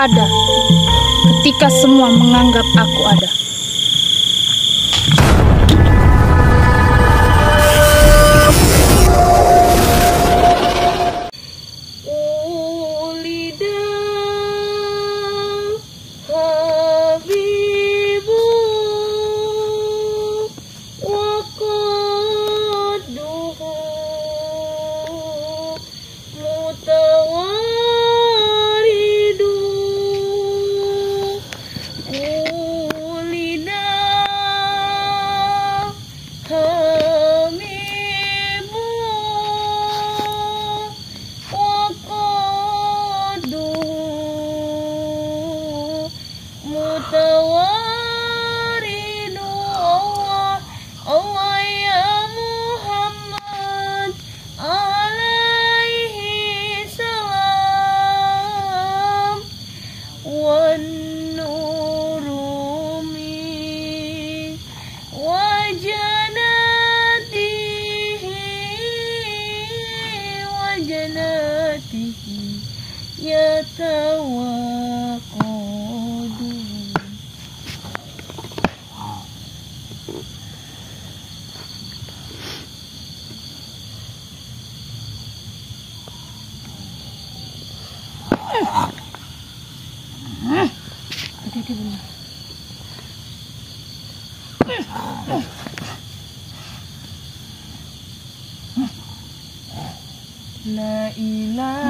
ada ketika semua menganggap aku ada. La ilaha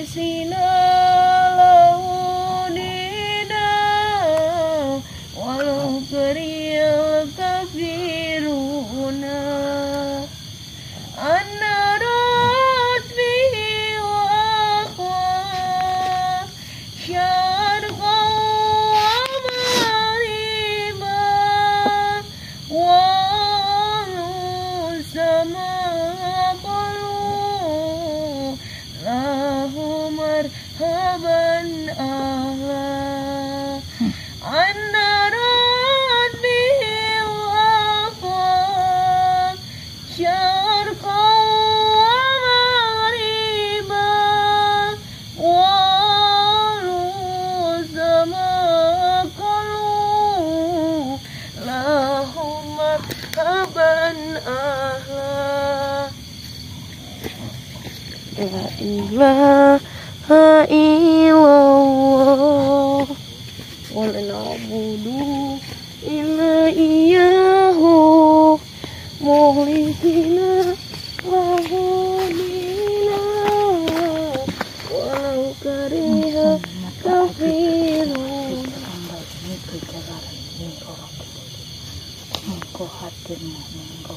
mukhlisina Umar Haban Allah. ilaha illallah Wala na'budu illa iyahu Mughlisina wa hudina walau kariha kafirun mengko hatimu mengko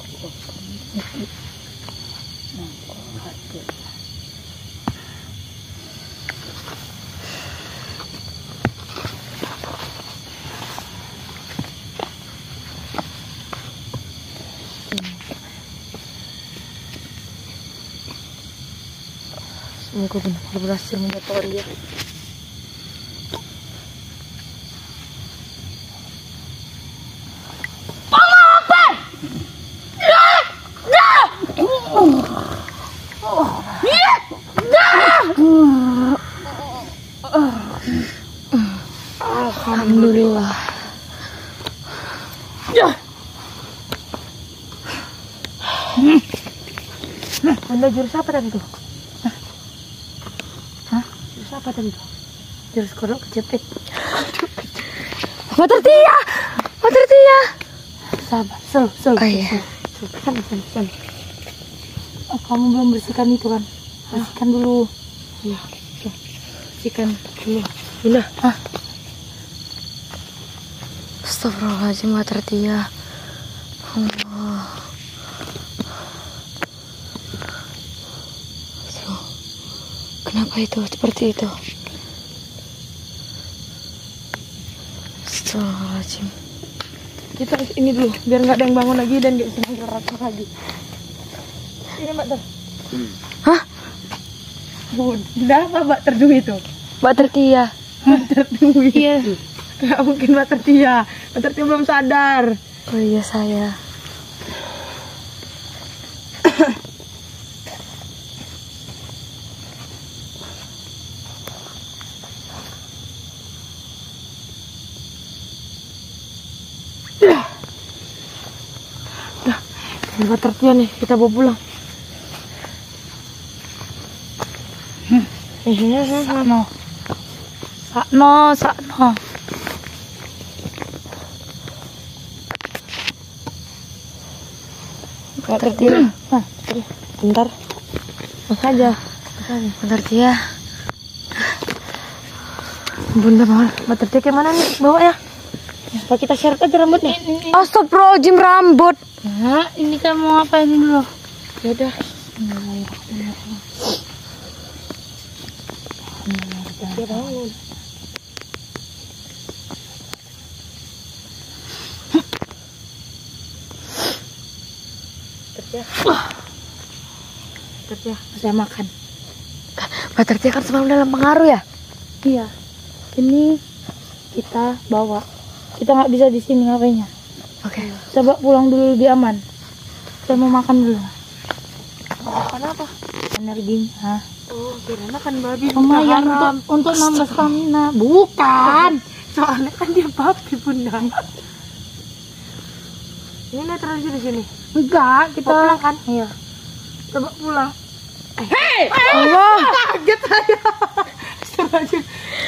Semoga benar berhasil menjatuhkan dia. Alhamdulillah. Anda jurus apa tadi tuh? Apa tadi? Jurus kodok kejepit. Motor Tia. Motor Tia. Sabar, sel, sel. Oh, iya. sel, sel. Sana. Oh, kamu belum bersihkan itu kan? Bersihkan dulu. Iya. Bersihkan dulu. Bunda. Hah? Astagfirullahaladzim Motor Tia. Allah. Kenapa itu seperti itu? Astagfirullahaladzim. Kita ini dulu, biar nggak ada yang bangun lagi dan nggak senang gerak lagi. Ini Mbak Ter. Hah? Bunda apa Mbak Terdu itu? Mbak Tertia. Mbak Terdu Iya. Nggak mungkin Mbak Tertia. Mbak Tertia belum sadar. Oh iya saya. Tertia nih, kita bawa pulang. Iya, Sakno. Sakno, sakno. Mbak Tertia. Nah, bentar. Mas aja. Mbak Tertia. Bunda mau Mbak Tertia kayak mana nih? Bawa ya. Pak kita share aja rambutnya. Astagfirullahaladzim rambut. Nah, ini kan mau ngapain dulu? Ya udah. Dia bangun. Kerja. Kerja. Saya makan. Mbak Tertia kan semalam dalam pengaruh ya? Iya. Ini kita bawa. Kita nggak bisa di sini ngapainya. Oke. Coba pulang dulu lebih aman. Saya mau makan dulu. Kenapa? Energinya. Oh, kira makan babi. Lumayan untuk untuk nambah stamina. Bukan. Soalnya kan dia babi bunda. Ini netralisir di sini. Enggak, kita pulang kan? Iya. Coba pulang. Hei! Allah. Kaget saya.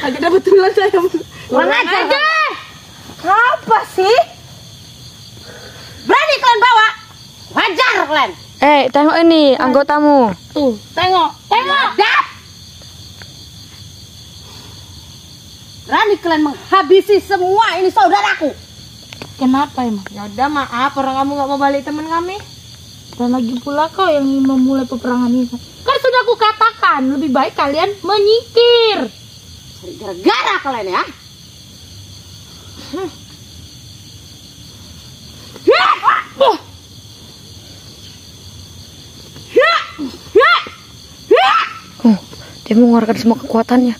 Agak ada betulan saya. Kurang aja. Apa sih? Berani kalian bawa? Wajar kalian. Eh, tengok ini anggotamu. Tuh, tengok, tengok. Dap. Berani kalian menghabisi semua ini saudaraku. Kenapa emang? Ya udah maaf, orang kamu nggak mau balik teman kami. Dan lagi pula kau yang memulai peperangan ini. Kan sudah aku katakan, lebih baik kalian menyingkir. Gara-gara kalian ya. Oh, dia mengeluarkan semua kekuatannya.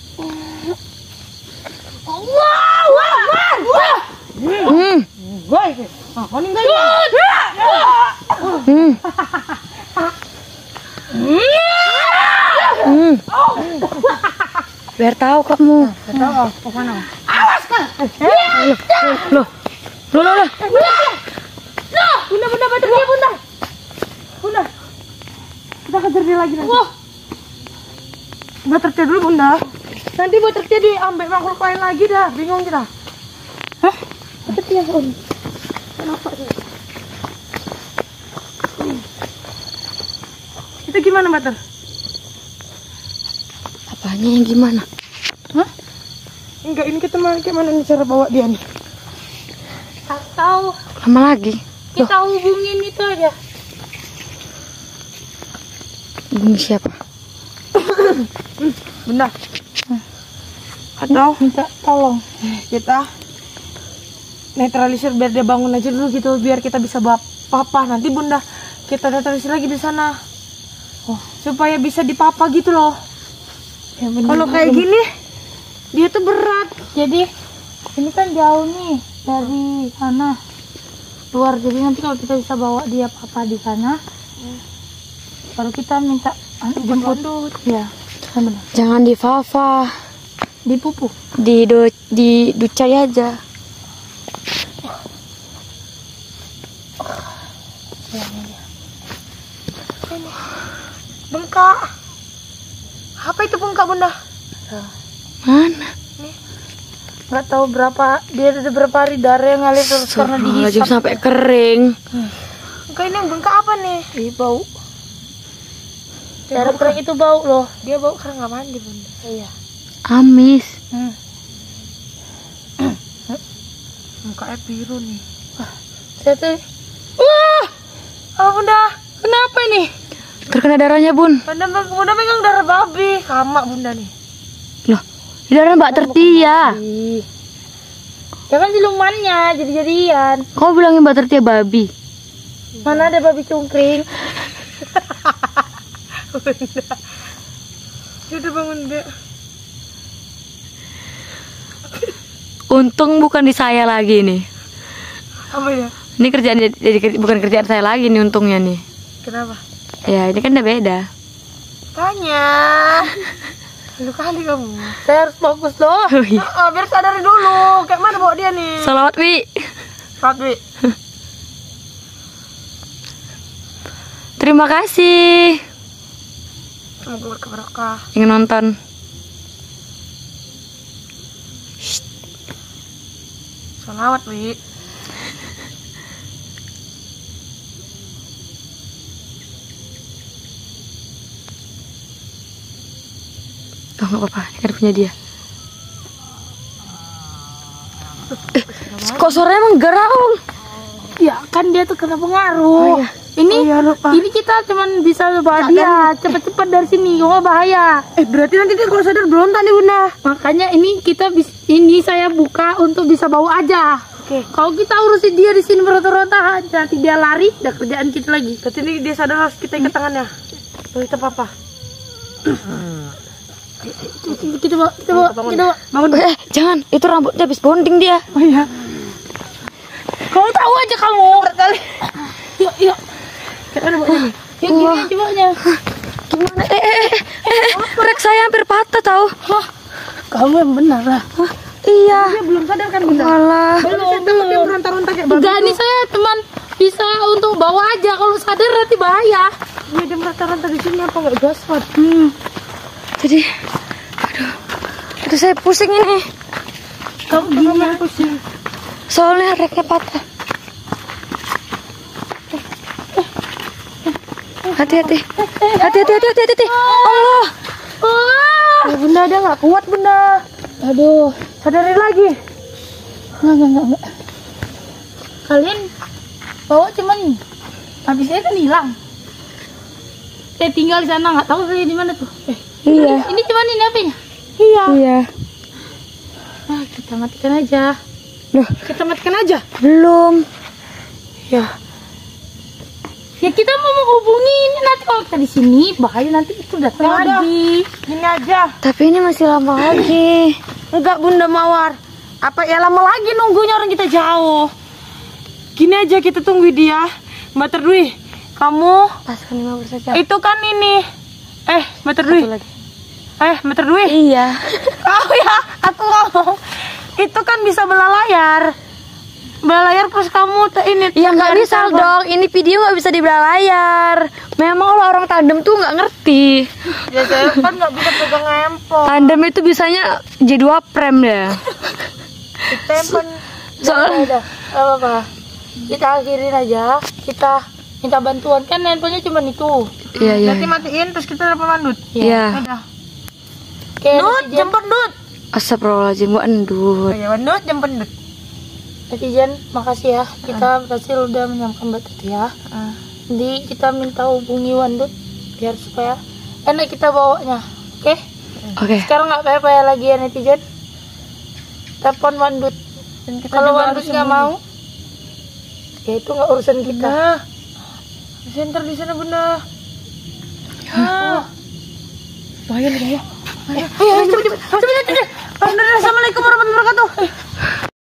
Hmm. Ah, ninggalin. Hmm. Hmm. Biar tahu kamu. Tahu, oh, ke sana. Loh. Loh, loh, loh. Bunda, bunda, bunda, bunda, bunda. Bunda. Kita kejar dia lagi nanti. Buat tertia dulu, bunda. Nanti buat tertia diambil makhluk lain lagi dah. Bingung kita. Hah? Tertia, om. Kenapa sih? Itu gimana, Mbak Ter? Apanya yang gimana? Hah? Enggak, ini kita mau gimana nih cara bawa dia nih? Tak tahu. Lama lagi. Kita hubungin itu aja. Hubungi siapa? Bunda. Atau minta tolong kita netralisir biar dia bangun aja dulu gitu biar kita bisa bawa papa nanti bunda kita netralisir lagi di sana oh supaya bisa dipapa gitu loh Ya. Kalau kayak gini, dia tuh berat. Jadi ini kan jauh nih dari sana luar. Jadi nanti kalau kita bisa bawa dia papa di sana, baru kita minta anu, jemput. Ya, benar. Jangan di Fafa, Di pupu. di do, di Ducai aja. Bengkak. Apa itu bengkak bunda? Mana? Nggak tahu berapa dia ada berapa hari darah yang ngalir terus karena Astagfirullahaladzim, dihisap. sampai kering. Bengkak ini yang bengkak apa nih? Ih, bau. Darah kering itu bau loh. Dia bau karena nggak mandi bunda. Iya. Amis. Hmm. Bengkaknya biru nih. Saya tuh Wah, apa bunda? kenapa ini? Terkena darahnya, Bun. Bunda, bunda megang darah babi. Kamak bunda nih. Loh, di darah Mbak Tertia. Ya kan silumannya jadi-jadian. Kau bilangin Mbak Tertia babi. Mana ada babi cungkring? Dia udah bangun dek. Untung bukan di saya lagi nih. Apa ya? Ini kerjaan jadi bukan kerjaan saya lagi nih untungnya nih. Kenapa? Ya, ini kan udah beda. Tanya. Lu kali kamu. Saya harus fokus loh. Oh, iya. Oh, biar sadari dulu. Kayak mana bawa dia nih? Salawat, Wi. Fatwi. Terima kasih. Semoga berkah. Ingin nonton. Salawat, Wi. Oh, nggak apa-apa. Ini kan punya dia. Eh, kok suaranya emang geraung? Ya kan dia tuh kena pengaruh. Oh, iya. Ini Oh, iya, lupa. ini kita cuman bisa bawa dia cepet-cepet dari sini. Kok bahaya. Eh, berarti nanti dia kalau sadar berontak nih, Bunda. Makanya ini kita bis, ini saya buka untuk bisa bawa aja. Oke. Kalau kita urusin dia di sini berontak-ontak, nanti dia lari, udah kerjaan kita lagi. Berarti ini dia sadar harus kita ikat tangannya. Tuh, itu papa. Kita bawa, kita bawa, Bangun. kita bawa. Bangun. Eh, jangan. Itu rambutnya habis bonding dia. Oh iya. Kamu tahu aja kamu. Kali. Yuk, yuk. Kayak mana bawa ini? Yuk gini cobanya. Gimana? Eh, eh, eh, eh, rek saya hampir patah tahu. Hah, kamu yang benar lah. Hah, iya. Dia belum sadar kan, Bunda? Malah. Belum, Dia belum. berontak-ontak kayak babi. Enggak, ini saya cuman bisa untuk bawa aja. Kalau sadar nanti bahaya. Iya, dia merontak-ontak di sini apa nggak gaswat? Hmm. Jadi, aduh, aduh saya pusing ini. Kamu gini ya. pusing. Soalnya reknya patah. Hati-hati. Hati-hati, hati-hati, hati-hati. Allah. Ya, Bunda, dia nggak kuat, Bunda. Aduh. Sadarin lagi. Enggak, enggak, enggak. Kalian bawa cuman habis saya kan hilang. Saya tinggal di sana nggak tahu saya di mana tuh. Eh, Iya. ini cuman ini apanya? Iya. Iya. Ah, kita matikan aja. Loh, Kita matikan aja. belum. Ya. Ya kita mau menghubungi ini nanti kalau kita di sini bahaya nanti itu datang Ya lagi. Gini aja. Tapi ini masih lama lagi. Enggak, Bunda Mawar. Apa ya lama lagi nunggunya orang kita jauh. Gini aja kita tunggu dia. Mbak Terdwi, kamu Paskan lima saja. itu kan ini. Eh, Mbak Terdwi. Satu lagi. Eh, Mbak Terdwi. Iya. Oh ya, aku ngomong. Itu kan bisa belayar. Belayar terus kamu te- ini. Ya nggak bisa telepon. dong. Ini video nggak bisa dibelah layar. Memang kalau orang tandem tuh nggak ngerti. Ya saya kan nggak bisa pegang handphone. Tandem itu bisanya J2 prem ya. Kita handphone. Soalnya apa-apa. Kita akhirin aja. Kita minta bantuan kan handphonenya cuma itu. Iya iya. Nanti matiin terus kita dapat mandut. Iya. Udah. Oke, Dut, netizen, jemput Dut. Astagfirullahaladzim, gua Oh endut. ya, Dut, jemput Dut. netizen, makasih ya. Kita berhasil udah menyampaikan Mbak Tati ya. Ah. Jadi kita minta hubungi Wandut biar supaya enak kita bawanya. Oke? Oke. Sekarang nggak payah-payah lagi ya netizen. Telepon Wandut. Kalau Wandut nggak mau, ya itu nggak urusan kita. Nah, di center di sana bunda. Ah, Bahaya nih. Ayo, ayo, cepet, cepet, cepet, cepet. Assalamualaikum warahmatullahi wabarakatuh.